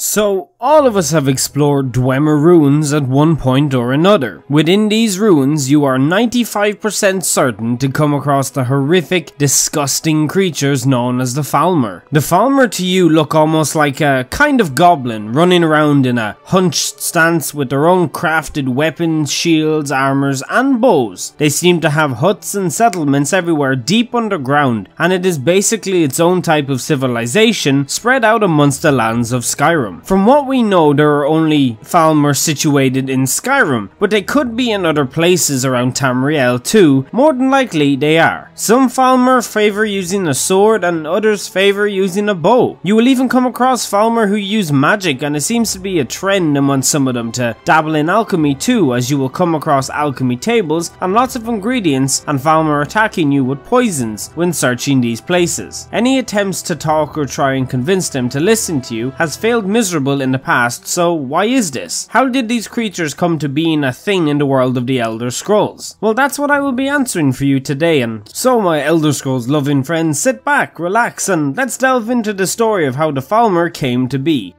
So, all of us have explored Dwemer ruins at one point or another. Within these ruins, you are 95% certain to come across the horrific, disgusting creatures known as the Falmer. The Falmer to you look almost like a kind of goblin running around in a hunched stance with their own crafted weapons, shields, armors, and bows. They seem to have huts and settlements everywhere deep underground, and it is basically its own type of civilization spread out amongst the lands of Skyrim. Skyrim. From what we know, there are only Falmer situated in Skyrim, but they could be in other places around Tamriel too, more than likely they are. Some Falmer favour using a sword and others favour using a bow. You will even come across Falmer who use magic and it seems to be a trend among some of them to dabble in alchemy too as you will come across alchemy tables and lots of ingredients and Falmer attacking you with poisons when searching these places. Any attempts to talk or try and convince them to listen to you has failed miserable in the past, so why is this? How did these creatures come to being a thing in the world of the Elder Scrolls? Well, that's what I will be answering for you today, and so my Elder Scrolls loving friends, sit back, relax, and let's delve into the story of how the Falmer came to be.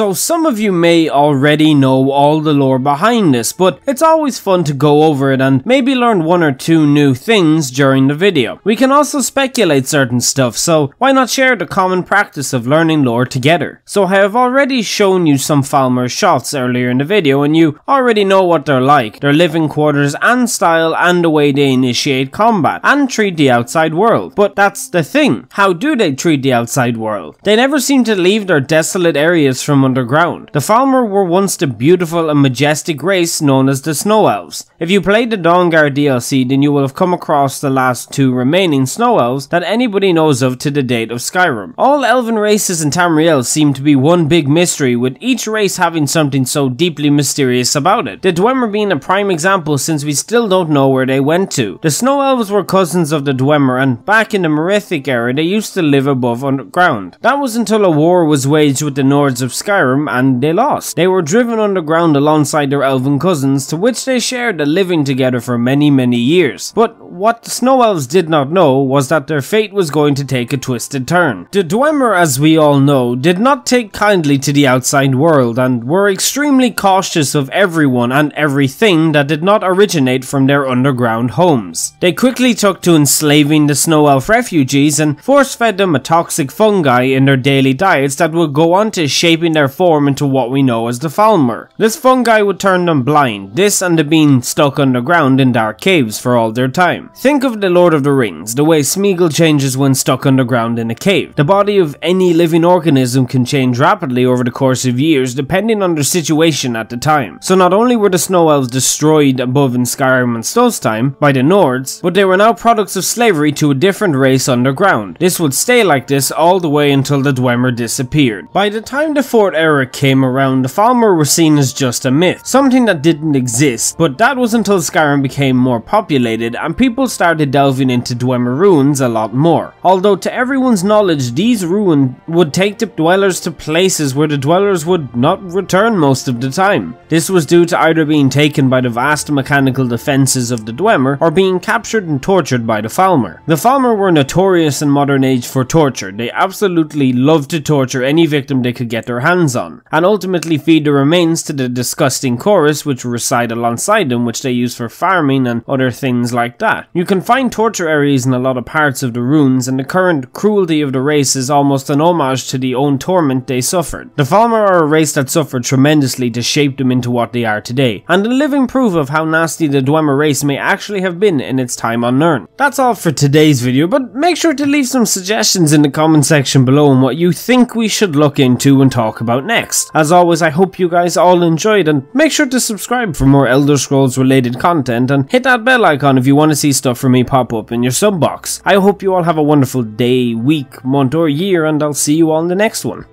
So some of you may already know all the lore behind this, but it's always fun to go over it and maybe learn one or two new things during the video. We can also speculate certain stuff, so why not share the common practice of learning lore together? So I have already shown you some Falmer shots earlier in the video and you already know what they're like, their living quarters and style and the way they initiate combat and treat the outside world. But that's the thing, how do they treat the outside world? They never seem to leave their desolate areas from underground. The Falmer were once the beautiful and majestic race known as the Snow Elves. If you played the Dawnguard DLC, then you will have come across the last two remaining Snow Elves that anybody knows of to the date of Skyrim. All elven races in Tamriel seem to be one big mystery, with each race having something so deeply mysterious about it. The Dwemer being a prime example since we still don't know where they went to. The Snow Elves were cousins of the Dwemer and back in the Merethic era they used to live above underground. That was until a war was waged with the Nords of Skyrim Skyrim and they lost. They were driven underground alongside their elven cousins to which they shared a living together for many many years. But what the Snow Elves did not know was that their fate was going to take a twisted turn. The Dwemer as we all know did not take kindly to the outside world and were extremely cautious of everyone and everything that did not originate from their underground homes. They quickly took to enslaving the Snow Elf refugees and force fed them a toxic fungi in their daily diets that would go on to shaping their their form into what we know as the Falmer. This fungi would turn them blind, this and the being stuck underground in dark caves for all their time. Think of the Lord of the Rings, the way Smeagol changes when stuck underground in a cave. The body of any living organism can change rapidly over the course of years depending on their situation at the time. So not only were the Snow Elves destroyed above in Skyrim and Stone's time by the Nords, but they were now products of slavery to a different race underground. This would stay like this all the way until the Dwemer disappeared. By the time the Fourth era came around, the Falmer were seen as just a myth, something that didn't exist, but that was until Skyrim became more populated and people started delving into Dwemer ruins a lot more. Although to everyone's knowledge, these ruins would take the dwellers to places where the dwellers would not return most of the time. This was due to either being taken by the vast mechanical defences of the Dwemer or being captured and tortured by the Falmer. The Falmer were notorious in modern age for torture, they absolutely loved to torture any victim they could get their hands hands on, and ultimately feed the remains to the disgusting Chaurus which reside alongside them which they use for farming and other things like that. You can find torture areas in a lot of parts of the ruins and the current cruelty of the race is almost an homage to the own torment they suffered. The Falmer are a race that suffered tremendously to shape them into what they are today, and a living proof of how nasty the Dwemer race may actually have been in its time on Nirn. That's all for today's video, but make sure to leave some suggestions in the comment section below on what you think we should look into and talk about next. As always, I hope you guys all enjoyed and make sure to subscribe for more Elder Scrolls related content and hit that bell icon if you want to see stuff from me pop up in your sub box. I hope you all have a wonderful day, week, month or year and I'll see you all in the next one.